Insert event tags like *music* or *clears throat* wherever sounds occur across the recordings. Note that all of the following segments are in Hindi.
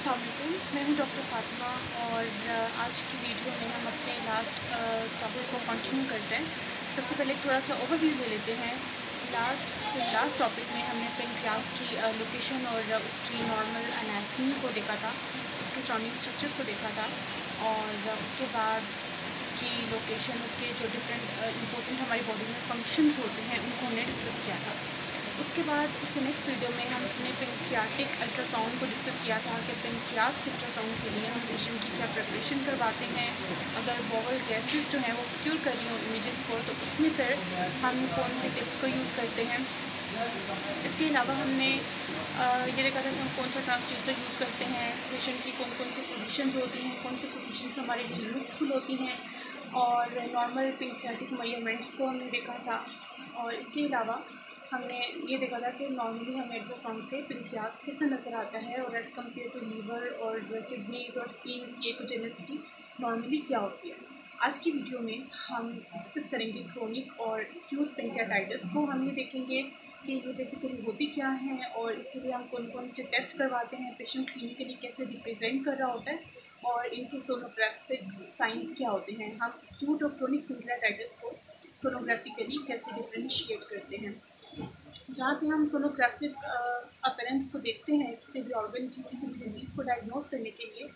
असलकुम मैं हूँ डॉक्टर फातिमा और आज की वीडियो में हम अपने लास्ट टॉपिक को कंटिन्यू करते हैं। सबसे पहले थोड़ा सा ओवरव्यू ले लेते हैं। लास्ट से लास्ट टॉपिक में हमने पेनक्रियास की लोकेशन और उसकी नॉर्मल अनाटमी को देखा था, उसके सराउंडिंग स्ट्रक्चर्स को देखा था और उसके बाद उसकी लोकेशन उसके जो डिफरेंट इंपॉर्टेंट हमारी बॉडी में फ़ंक्शंस होते हैं, उनको हमने डिस्कस किया था। उसके बाद इससे नेक्स्ट वीडियो में हम अपने पेंक्रियाटिक अल्ट्रासाउंड को डिस्कस किया था कि पेंक्रियास के अल्ट्रासाउंड के लिए हम पेशेंट की क्या प्रिपरेशन करवाते हैं। अगर बॉवल गैसेस जो हैं वो एक्सक्यूर कर रही हो इमेजेस को तो उसमें फिर हम कौन से टिप्स को यूज़ करते हैं। इसके अलावा हमने ये देखा था कि हम कौन सा ट्रांसड्यूसर यूज़ करते हैं पेशेंट की कौन कौन सी पोजिशन होती हैं, कौन सी पोजिशन हमारे लिए यूज़फुल होती हैं, और नॉर्मल पिंक्रियाटिक मयरमेंट्स को हमने देखा था। और इसके अलावा हमने ये देखा था कि नॉर्मली हमें अल्ट्रासाउंड पे पिंक्रियास कैसा नज़र आता है और एज़ कंपेयर टू लीवर और किडनीज और स्पीन्स की एकोजेनेसिटी नॉर्मली क्या होती है? आज की वीडियो में हम डिस्कस करेंगे क्रोनिक और एक्यूट पेंक्रियाटाइटिस को। हम ये देखेंगे कि ये बेसिकली होती क्या है और इसके लिए हम कौन कौन से टेस्ट करवाते हैं पेशेंट क्लिनिकली कैसे रिप्रेजेंट कर रहा होता है और इनके सोनोग्राफिक साइंस क्या होते हैं। हम एक्यूट और क्रोनिक पेंक्रियाटाइटिस को सोनोग्राफिकली कैसे डिफ्रेंशिएट करते हैं। जहाँ पे हम सोनोग्राफिक अपेरेंस को देखते हैं, किसी भी ऑर्गन की, किसी भी डिज़ीज़ को डायग्नोज करने के लिए,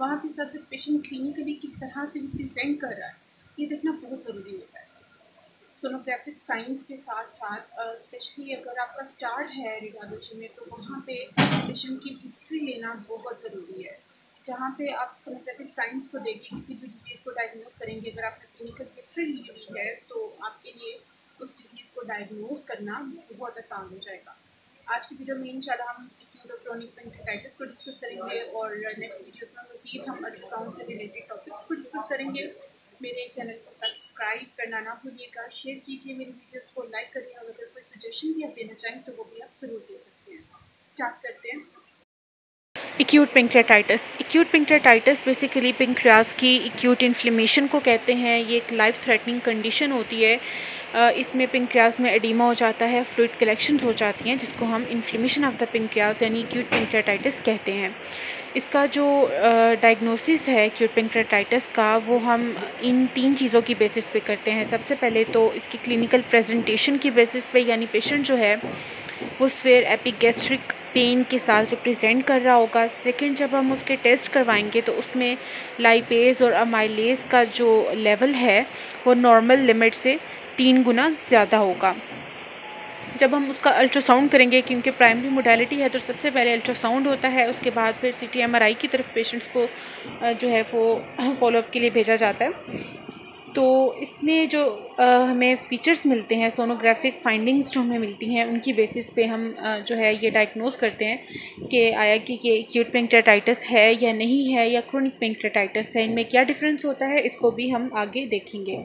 वहाँ पे सबसे पेशेंट क्लिनिकली किस तरह से रिप्रेजेंट कर रहा है, ये देखना बहुत ज़रूरी होता है। सोनोग्राफिक साइंस के साथ साथ स्पेशली अगर आपका स्टार्ट है रेडियोलॉजी में तो वहाँ पे पेशेंट की हिस्ट्री लेना बहुत ज़रूरी है। जहाँ पे आप सोनोग्राफिक साइंस को देख के किसी भी डिज़ीज़ को डायग्नोज करेंगे, अगर आपने क्लिनिकल हिस्ट्री ली हुई है तो आपके लिए उस डिज़ीज़ को डायग्नोज करना बहुत आसान हो जाएगा। आज की वीडियो में इंशाल्लाह हम क्रोनिक पेंटाइटिस को डिस्कस करेंगे और नेक्स्ट वीडियोस में मजीद हम अल्ट्रासाउंड से रिलेटेड टॉपिक्स को डिस्कस करेंगे। मेरे चैनल को सब्सक्राइब करना ना भूलिएगा। शेयर कीजिए मेरी वीडियोस को लाइक करिए। और अगर कोई सजेशन भी आप देना चाहें तो वो भी आप ज़रूर दे सकते हैं। स्टार्ट करते हैं। Acute pancreatitis acute pancreatitis basically pancreas की एक्यूट इन्फ्लेमेशन को कहते हैं। ये एक लाइफ थ्रेटनिंग कंडीशन होती है। इसमें पेंक्रियास में एडीमा हो जाता है फ्लूड कलेक्शंस हो जाती हैं, जिसको हम इन्फ्लेमेशन ऑफ़ द पेंक्रियास यानी एक्यूट पेंक्रेटाइटिस कहते हैं। इसका जो डायग्नोसिस है एक्यूट पेंक्रेटाइटिस का, वो हम इन तीन चीज़ों की बेसिस पे करते हैं। सबसे पहले तो इसकी क्लिनिकल प्रेजेंटेशन की बेसिस पे, यानी पेशेंट जो है वो स्वेयर एपिगेस्ट्रिक पेन के साथ रिप्रेजेंट कर रहा होगा। सेकंड जब हम उसके टेस्ट करवाएँगे तो उसमें लाइपेज और अमाइलेज का जो लेवल है, वो नॉर्मल लिमिट से तीन गुना ज़्यादा होगा। जब हम उसका अल्ट्रासाउंड करेंगे, क्योंकि प्राइमरी मोडालिटी है तो सबसे पहले अल्ट्रासाउंड होता है, उसके बाद फिर सी टी की तरफ़ पेशेंट्स को जो है वो फॉलोअप के लिए भेजा जाता है। तो इसमें जो हमें फ़ीचर्स मिलते हैं सोनोग्राफिक फाइंडिंग्स जो हमें मिलती हैं उनकी बेसिस पे हम जो है ये डायग्नोज करते हैं कि आया कि ये एक्यूट पेंक्रेटाइटिस है या नहीं है या क्रोनिक पेंक्रेटाइटिस है इनमें क्या डिफरेंस होता है इसको भी हम आगे देखेंगे।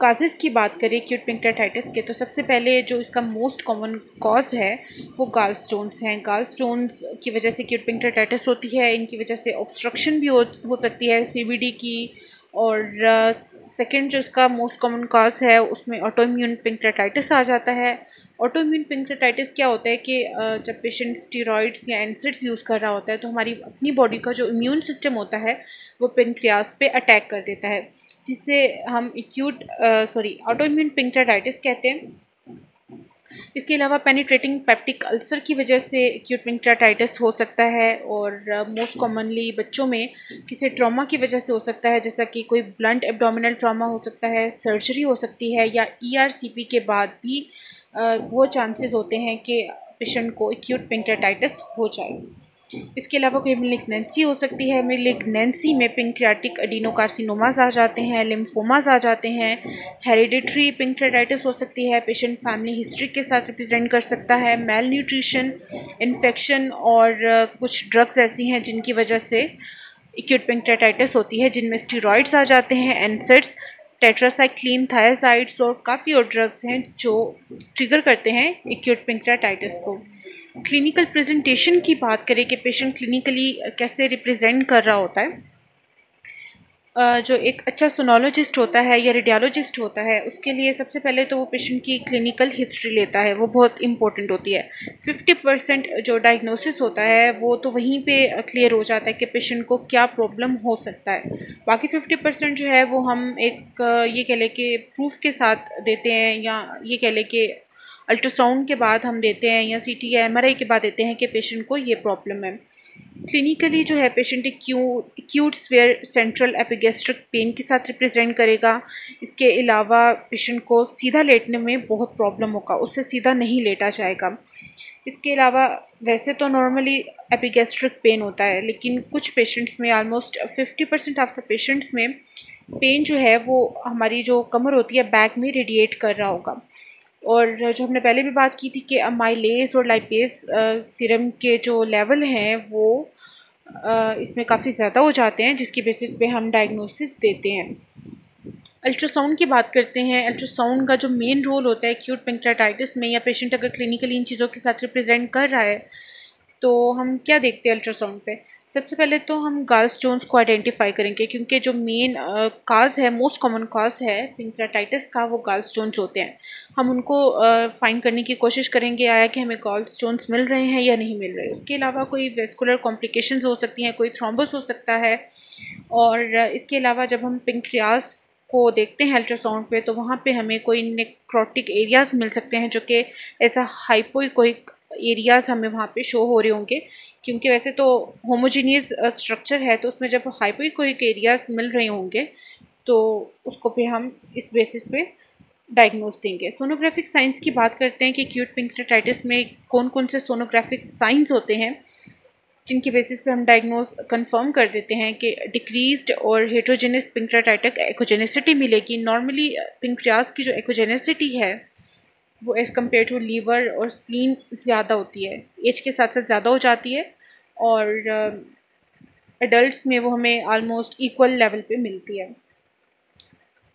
काजेज़ की बात करें एक्यूट पेंक्रेटाइटिस के तो सबसे पहले जो इसका मोस्ट कॉमन कॉज है वो गाल स्टोन्स हैं। गाल स्टोन्स की वजह से एक्यूट पेंक्रेटाइटिस होती है इनकी वजह से ऑब्स्ट्रक्शन भी हो, हो सकती है सी की और सेकंड uh, जो इसका मोस्ट कॉमन काज है उसमें ऑटोम्यून पिंक्रेटाइटिस आ जाता है। ऑटोम्यून पिंक्रेटाइटिस क्या होता है कि uh, जब पेशेंट स्टीरॉइड्स या एंसिड्स यूज़ कर रहा होता है तो हमारी अपनी बॉडी का जो इम्यून सिस्टम होता है वो पिंक्रियास पे अटैक कर देता है। जिससे हम एक्यूट सॉरी ऑटोम्यून पिंक्रेटाइटिस कहते हैं। इसके अलावा पेनिट्रेटिंग पैप्टिक अल्सर की वजह से एक्यूट पिंक्राटाइटिस हो सकता है और मोस्ट uh, कॉमनली बच्चों में किसी ट्रॉमा की वजह से हो सकता है जैसा कि कोई ब्लंट एब्डोमिनल ट्रॉमा हो सकता है सर्जरी हो सकती है या ईआरसीपी e के बाद भी uh, वो चांसेस होते हैं कि पेशेंट को एक्यूट पिंक्राटाइटिस हो जाए। इसके अलावा कोई मिलिग्नेंसी हो सकती है। मिलिग्नेंसी में पिंक्रियाटिक अडीनोकार्सिनोमाज आ जाते हैं लिम्फोमाज आ जाते हैं, हेरिडिट्री पिंक्रेटाइटिस हो सकती है, पेशेंट फैमिली हिस्ट्री के साथ रिप्रेजेंट कर सकता है मेल न्यूट्रिशन इन्फेक्शन और कुछ ड्रग्स ऐसी हैं जिनकी वजह से एक्यूट पिंक्रेटाइटिस होती है, जिनमें स्टीरॉइड्स आ जाते हैं, एनसेट्स टेट्रासाइक्लिन थायासाइड्स और काफ़ी और ड्रग्स हैं जो ट्रिगर करते हैं एक्यूट पिंक्राटाइटिस को। क्लिनिकल प्रेजेंटेशन की बात करें कि पेशेंट क्लिनिकली कैसे रिप्रेजेंट कर रहा होता है जो एक अच्छा सोनोलॉजिस्ट होता है या रेडियोलॉजिस्ट होता है, उसके लिए सबसे पहले तो वो पेशेंट की क्लिनिकल हिस्ट्री लेता है, वो बहुत इंपॉर्टेंट होती है। फिफ्टी परसेंट जो डायग्नोसिस होता है, वो तो वहीं पे क्लियर हो जाता है कि पेशेंट को क्या प्रॉब्लम हो सकता है। बाकी फिफ्टी परसेंट जो है, वो हम एक ये कह लें कि प्रूफ के साथ देते हैं या ये कह लें कि अल्ट्रासाउंड के बाद हम देते हैं या सी टी एम के बाद देते हैं कि पेशेंट को ये प्रॉब्लम है। क्लिनिकली जो है patient Q acute severe central epigastric pain के साथ रिप्रेजेंट करेगा। इसके अलावा पेशेंट को सीधा लेटने में बहुत प्रॉब्लम होगा, उससे सीधा नहीं लेटा जाएगा। इसके अलावा वैसे तो नॉर्मली एपिगेस्ट्रिक पेन होता है, लेकिन कुछ पेशेंट्स में almost fifty percent of the patients में पेन जो है, वो हमारी जो कमर होती है बैक में रेडिएट कर रहा होगा। और जो हमने पहले भी बात की थी कि माइलेज और लाइपेज सीरम के जो लेवल हैं वो इसमें काफ़ी ज़्यादा हो जाते हैं, जिसकी बेसिस पे हम डायग्नोसिस देते हैं। अल्ट्रासाउंड की बात करते हैं। अल्ट्रासाउंड का जो मेन रोल होता है एक्यूट पेंक्राटाइटिस में, या पेशेंट अगर क्लिनिकली इन चीज़ों के साथ रिप्रेजेंट कर रहा है तो हम क्या देखते हैं अल्ट्रासाउंड पे? सबसे पहले तो हम गाल स्टोन्स को आइडेंटिफाई करेंगे, क्योंकि जो मेन काज है मोस्ट कॉमन काज है पिंक्राटाइटिस का, वो गाल स्टोन्स होते हैं। हम उनको फाइंड करने की कोशिश करेंगे, आया कि हमें गाल स्टोन्स मिल रहे हैं या नहीं मिल रहे उसके अलावा कोई वेस्कुलर कॉम्प्लिकेशंस हो सकती हैं, कोई थ्रोम्बस हो सकता है, और इसके अलावा जब हम पिंक्रियाज को देखते हैं अल्ट्रासाउंड पे तो वहाँ पे हमें कोई नेक्रोटिक एरियाज़ मिल सकते हैं, जो कि ऐसा हाइपोइकोइक एरियाज़ हमें वहाँ पे शो हो रहे होंगे। क्योंकि वैसे तो होमोजीनियस स्ट्रक्चर है तो उसमें जब हाइपोइकोइक एरियाज़ मिल रहे होंगे तो उसको फिर हम इस बेसिस पे डायग्नोज देंगे। सोनोग्राफिक साइंस की बात करते हैं कि क्यूट पिंक्रेटाइटिस में कौन कौन से सोनोग्राफिक साइंस होते हैं, जिनके बेसिस पे हम डायग्नोज कंफर्म कर देते हैं कि डिक्रीज्ड और हेट्रोजेनस पिंक्रेटाइटिक एक्ोजेनेसिटी मिलेगी। नॉर्मली पिंक्रियाज की जो एक्ोजेनेसिटी है वो एज़ कंपेयर टू लीवर और स्प्लीन ज़्यादा होती है। एज के साथ साथ ज़्यादा हो जाती है और एडल्ट में वो हमें आलमोस्ट इक्वल लेवल पे मिलती है।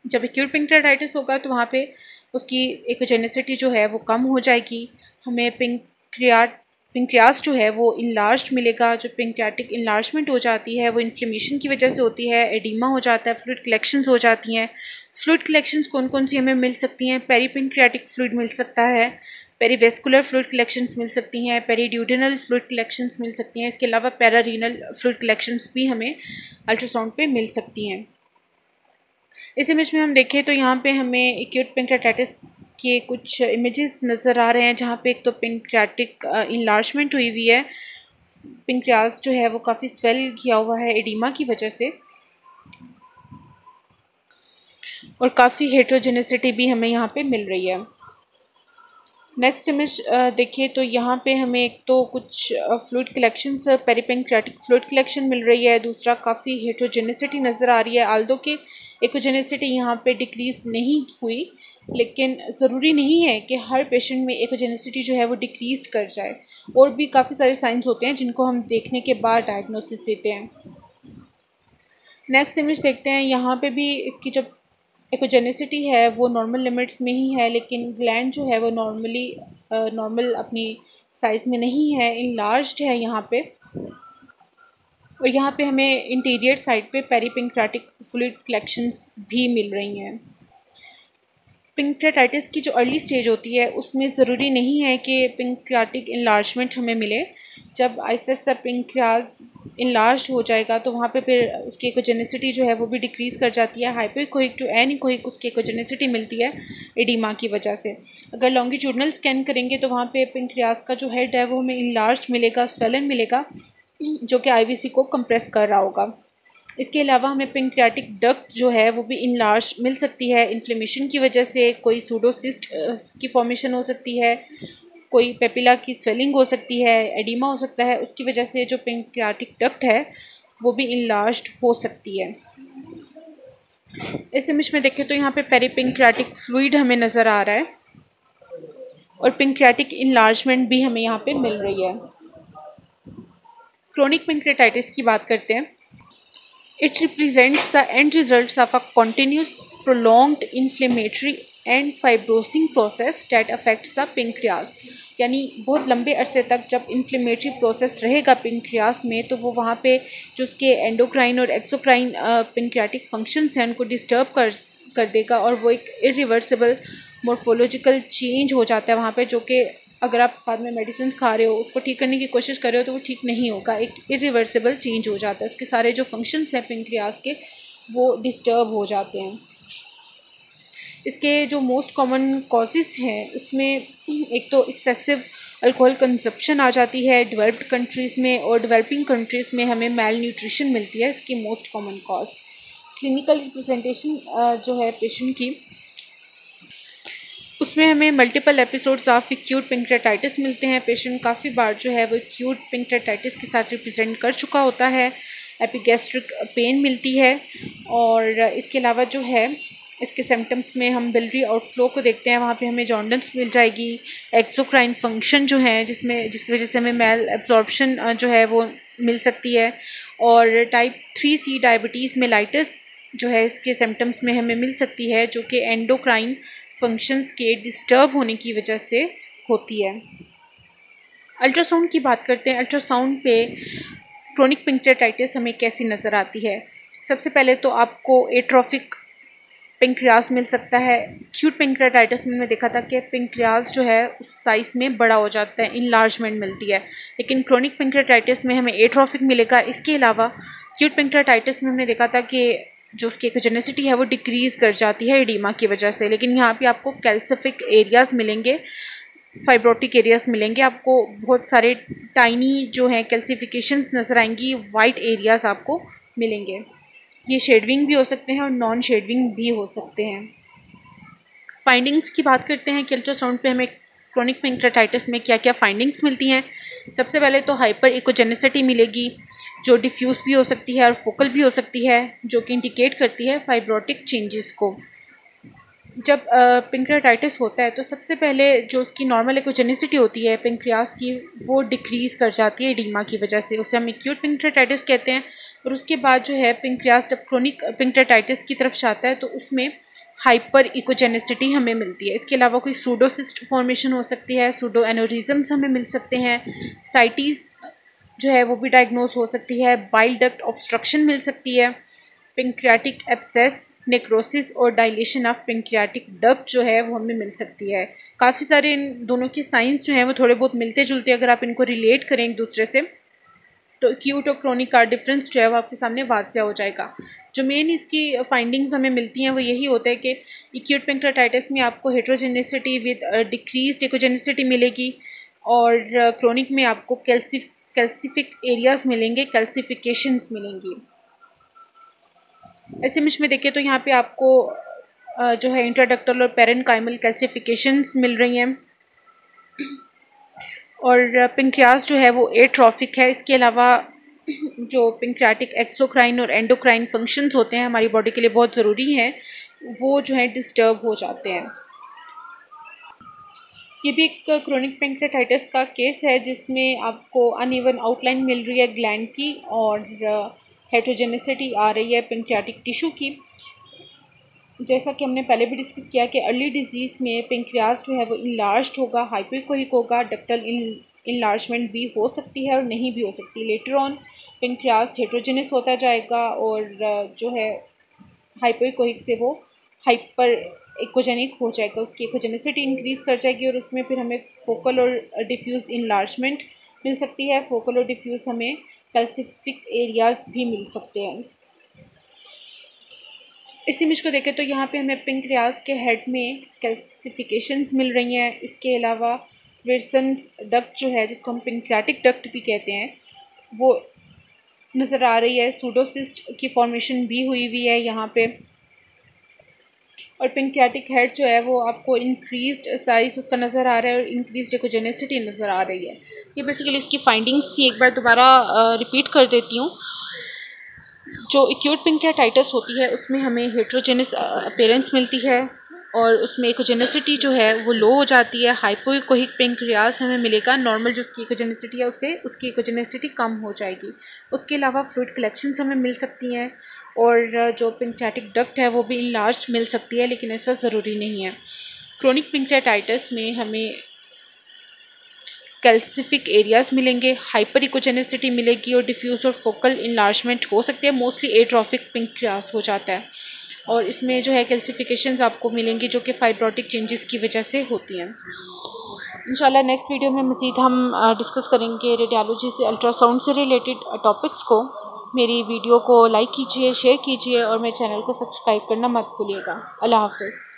जब एक्यूट पिंक्रेटाइटिस होगा तो वहाँ पे उसकी एक्ोजेनेसिटी जो है वो कम हो जाएगी। हमें पिंक्रियाट पिंक्रियास जो है वो इनलार्ज मिलेगा, जो पिंक्रियाटिक इनलार्जमेंट हो जाती है, वो इन्फ्लेमेशन की वजह से होती है एडिमा हो जाता है फ्लूड कलेक्शंस हो जाती हैं। फ्लूड कलेक्शंस कौन कौन सी हमें मिल सकती हैं? पेरी पिंक्रियाटिक फ्लूड मिल सकता है पेरीवेस्कुलर फ्लूड कलेक्शंस मिल सकती हैं पेरीड्यूडनल फ्लूड कलेक्शंस मिल सकती हैं, इसके अलावा पैरारीनल फ्लूड कलेक्शंस भी हमें अल्ट्रासाउंड पे मिल सकती हैं। इस इमेज में हम देखें तो यहाँ पे हमें एक्यूट पेंक्रेटाइटिस के कुछ इमेजेस नज़र आ रहे हैं, जहाँ पे एक तो पिंक्रैटिक इलार्जमेंट हुई हुई है। पिंक्रियाज जो है वो काफ़ी स्वेल किया हुआ है एडिमा की वजह से। और काफ़ी हेट्रोजेनेसिटी भी हमें यहाँ पे मिल रही है। नेक्स्ट इमेज देखिए तो यहाँ पे हमें एक तो कुछ fluid collection peripancreatic fluid collection मिल रही है। दूसरा काफ़ी हेट्रोजेनेसिटी नज़र आ रही है। आल्दो के एकोजेनेसिटी यहाँ पे डिक्रीज नहीं हुई, लेकिन ज़रूरी नहीं है कि हर पेशेंट में एकोजेनेसिटी जो है वो डिक्रीज कर जाए। और भी काफ़ी सारे साइंस होते हैं जिनको हम देखने के बाद डायग्नोसिस देते हैं। नेक्स्ट इमेज देखते हैं। यहाँ पे भी इसकी जो एकोजेनेसिटी है, वो नॉर्मल लिमिट्स में ही है, लेकिन ग्लैंड जो है वो नॉर्मली नॉर्मल अपनी साइज़ में नहीं है इन लार्ज है यहाँ पे। और यहाँ पे हमें इंटीरियर साइड पे पेरीपिंक्राटिक फ्लूड कलेक्शंस भी मिल रही हैं। पिंक्रेटाइटिस की जो अर्ली स्टेज होती है, उसमें ज़रूरी नहीं है कि पिंक्रियाटिक इनलार्जमेंट हमें मिले। जब आइसर सा पिंक्रियाज इनलार्ज हो जाएगा तो वहाँ पे फिर उसकी इकोजेनेसिटी जो है, वो भी डिक्रीज़ कर जाती है। हाइपोइकोइक टू एन इकोइक उसकी इकोजेनेसिटी मिलती है एडिमा की वजह से। अगर लॉन्गिट्यूडनल स्कैन करेंगे तो वहाँ पे पिंक्रियाज का जो हेड है, वो हमें इनलार्ज मिलेगा स्वेलन मिलेगा, जो कि आईवीसी को कंप्रेस कर रहा होगा। इसके अलावा हमें पिंक्रियाटिक डक्ट जो है, वो भी इनलार्ज मिल सकती है। इन्फ्लेमेशन की वजह से कोई सूडोसिस्ट की फॉर्मेशन हो सकती है, कोई पेपिला की स्वेलिंग हो सकती है एडिमा हो सकता है, उसकी वजह से जो पिंक्रियाटिक डक्ट है, वो भी इनलार्ज हो सकती है। इस इमेज में देखें तो यहाँ पे पेरीपिंक्रियाटिक फ्लूड हमें नज़र आ रहा है और पिंक्रियाटिक इनलार्जमेंट भी हमें यहाँ पे मिल रही है। क्रोनिक पेंक्रेटाइटिस की बात करते हैं। It represents the end result of a continuous prolonged inflammatory and fibrosing process that affects the pancreas यानी बहुत लंबे अरसे तक जब इन्फ्लेमेटरी प्रोसेस रहेगा पिंक्रियास में तो वो वहाँ पे जो उसके एंडोक्राइन और एक्सोक्राइन पिंक्रियाटिक फ़ंक्शंस हैं, उनको डिस्टर्ब कर कर देगा और वो एक इरिवर्सिबल मोर्फोलॉजिकल चेंज हो जाता है वहाँ पे, जो कि अगर आप बाद में मेडिसिन खा रहे हो, उसको ठीक करने की कोशिश कर रहे हो तो वो ठीक नहीं होगा। एक इरिवर्सिबल चेंज हो जाता है। उसके सारे जो फ़ंक्शंस हैं पिंक्रियास के, वो डिस्टर्ब हो जाते हैं। इसके जो मोस्ट कॉमन कॉजेज़ हैं, उसमें एक तो एक्सेसिव अल्कोहल कंजप्शन आ जाती है। डेवलप्ड कंट्रीज़ में और डेवलपिंग कंट्रीज़ में हमें मेल न्यूट्रिशन मिलती है, इसकी most common cause clinical representation जो है पेशेंट की उसमें हमें multiple episodes of acute pancreatitis मिलते हैं। पेशेंट काफ़ी बार जो है वो एक्यूट पिंक्रेटाइटिस के साथ रिप्रेजेंट कर चुका होता है। एपिगैस्ट्रिक पेन मिलती है और इसके अलावा जो है, इसके सिम्टम्स में हम बिलरी आउटफ्लो को देखते हैं। वहाँ पे हमें जॉन्डेंस मिल जाएगी। एक्सोक्राइन फ़ंक्शन जो है, जिसमें, जिसकी वजह से हमें मेल एब्जॉर्बशन जो है वो मिल सकती है। और type three C diabetes mellitus जो है, इसके सिम्टम्स में हमें मिल सकती है, जो कि एंडोक्राइन फ़ंक्शंस के डिस्टर्ब होने की वजह से होती है। अल्ट्रासाउंड की बात करते हैं, अल्ट्रासाउंड पे क्रोनिक पिंक्रेटाइटिस हमें कैसी नज़र आती है? सबसे पहले तो आपको एट्रॉफिक पिंक्रियास मिल सकता है। क्यूट पिंक्रेटाइटिस में देखा था कि पिंक्रियास जो है, उस साइज़ में बड़ा हो जाता है इनलार्जमेंट मिलती है। लेकिन क्रोनिक पिंक्रेटाइटिस में हमें एट्रॉफिक मिलेगा। इसके अलावा क्यूट पिंक्रेटाइटिस में हमने देखा था कि जो उसकी एक्जेनेसिटी है, वो डिक्रीज़ कर जाती है एडीमा की वजह से। लेकिन यहाँ पे आपको कैल्सिफिक एरियाज़ मिलेंगे फाइब्रोटिक एरियाज़ मिलेंगे। आपको बहुत सारे टाइनी जो हैं कैल्सिफिकेशंस नज़र आएँगी वाइट एरियाज़ आपको मिलेंगे। ये शेडविंग भी हो सकते हैं और नॉन शेडविंग भी हो सकते हैं। फाइंडिंग्स की बात करते हैं कि अल्ट्रासाउंड पे हमें क्रोनिक पेंक्रेटाइटिस में क्या क्या फाइंडिंग्स मिलती हैं? सबसे पहले तो हाइपर इकोजेनेसिटी मिलेगी, जो डिफ्यूज़ भी हो सकती है और फोकल भी हो सकती है, जो कि इंडिकेट करती है फाइब्रोटिक चेंजेस को। जब पिंक्रेटाइटिस होता है तो सबसे पहले जो उसकी नॉर्मल इकोजेनेसिटी होती है पिंक्रियास की, वो डिक्रीज़ कर जाती है डीमा की वजह से। उसे हम एक्यूट पिंक्रेटाइटिस कहते हैं और उसके बाद जो है पिंक्रियास जब क्रोनिक पिंक्रेटाइटिस की तरफ़ जाता है तो उसमें हाइपर इकोजेनेसिटी हमें मिलती है। इसके अलावा कोई सूडोसिस्ट फॉर्मेशन हो सकती है सूडो एनोरिज़म्स हमें मिल सकते हैं साइटिस जो है वो भी डायग्नोज हो सकती है बाइल डक्ट ऑब्स्ट्रक्शन मिल सकती है पिंक्रियाटिक एप्सेस नेक्रोसिस और डायलेशन ऑफ़ पिंक्रियाटिक डक्ट जो है वो हमें मिल सकती है। काफ़ी सारे इन दोनों के साइंस जो हैं वो थोड़े बहुत मिलते जुलते अगर आप इनको रिलेट करें एक दूसरे से। एक्यूट और क्रोनिक का डिफरेंस जो है वो आपके सामने वाजिया हो जाएगा। जो मेन इसकी फाइंडिंग्स हमें मिलती हैं वो यही होता है कि एक्यूट पेंक्राटाइटिस में आपको हेट्रोजेनिसिटी विद डिक्रीज इकोजेनिसिटी मिलेगी और क्रोनिक में आपको कैल्सिफ कैल्सिफिक एरियाज़ मिलेंगे कैल्सिफिकेशंस मिलेंगी। ऐसे मिश में देखें तो यहाँ पे आपको जो है इंट्राडक्टल और पेरेंट कैल्सिफिकेशंस मिल रही हैं। और पिंक्रियास जो है वो एट्रॉफिक है। इसके अलावा *clears throat* जो पिंक्रियाटिक एक्सोक्राइन और एंडोक्राइन फ़ंक्शंस होते हैं हमारी बॉडी के लिए बहुत ज़रूरी हैं, वो जो है डिस्टर्ब हो जाते हैं। ये भी एक क्रोनिक पेंक्रेटाइटिस का केस है, जिसमें आपको अनइवन आउटलाइन मिल रही है ग्लैंड की और हेट्रोजेनिसिटी आ रही है पेंक्रियाटिक टिशू की। जैसा कि हमने पहले भी डिस्कस किया कि अर्ली डिज़ीज़ में पेंक्रियाज जो है वो इनलार्ज होगा हाइपोइकोहिक होगा डक्टल इन इनलार्जमेंट भी हो सकती है और नहीं भी हो सकती। लेटर ऑन पेंक्रियाज हेट्रोजेनस होता जाएगा और जो है हाइपोइकोहिक से वो हाइपर इकोजेनिक हो जाएगा। उसकी इकोजेनिसिटी इंक्रीज़ कर जाएगी और उसमें फिर हमें फोकल और डिफ्यूज़ इनलार्जमेंट मिल सकती है। फोकल और डिफ्यूज़ हमें कैल्सिफिक एरियाज़ भी मिल सकते हैं। इस इमेज को देखें तो यहाँ पे हमें पिंक रियाज के हेड में कैल्सिफिकेशंस मिल रही हैं। इसके अलावा विरसन डक्ट जो है, जिसको हम पिंक्राटिक डक्ट भी कहते हैं, वो नज़र आ रही है। सूडोसिस्ट की फॉर्मेशन भी हुई हुई है यहाँ पे। और पिंक्राटिक हेड जो है, वो आपको इंक्रीज साइज़ उसका नज़र आ रहा है और इंक्रीज एकोजेनेसिटी नज़र आ रही है। ये बेसिकली इसकी फाइंडिंग्स थी। एक बार दोबारा रिपीट कर देती हूँ। जो एक्यूट पिंक्रियाटाइटिस होती है, उसमें हमें हेट्रोजेनस अपेरेंस मिलती है और उसमें इकोजेनेसिटी जो है, वो लो हो जाती है। हाइपोइकोहिक पेंक्रियाज हमें मिलेगा। नॉर्मल जो उसकी इकोजेनेसिटी है, उससे उसकी इकोजेनेसिटी कम हो जाएगी। उसके अलावा फ्लूड कलेक्शंस हमें मिल सकती हैं और जो पिंक्रियाटिक डक्ट है, वो भी इन मिल सकती है, लेकिन ऐसा ज़रूरी नहीं है। क्रोनिक पिंक्रियाटाइटिस में हमें कैल्सिफिक एरियाज़ मिलेंगे हाइपर इकोजेनिसिटी मिलेगी और डिफ्यूज़ और फोकल इंलार्जमेंट हो सकते हैं। मोस्टली एट्रॉफिक पिंक्रियास हो जाता है। और इसमें जो है कैल्सिफिकेशन आपको मिलेंगी जो कि फाइब्रोटिक चेंजेस की वजह से होती हैं। इंशाल्लाह नेक्स्ट वीडियो में मज़ीद हम डिस्कस करेंगे रेडियोलॉजी से अल्ट्रासाउंड से रिलेटेड टॉपिक्स को। मेरी वीडियो को लाइक कीजिए शेयर कीजिए और मेरे चैनल को सब्सक्राइब करना मत भूलिएगा। अल्लाह हाफिज़।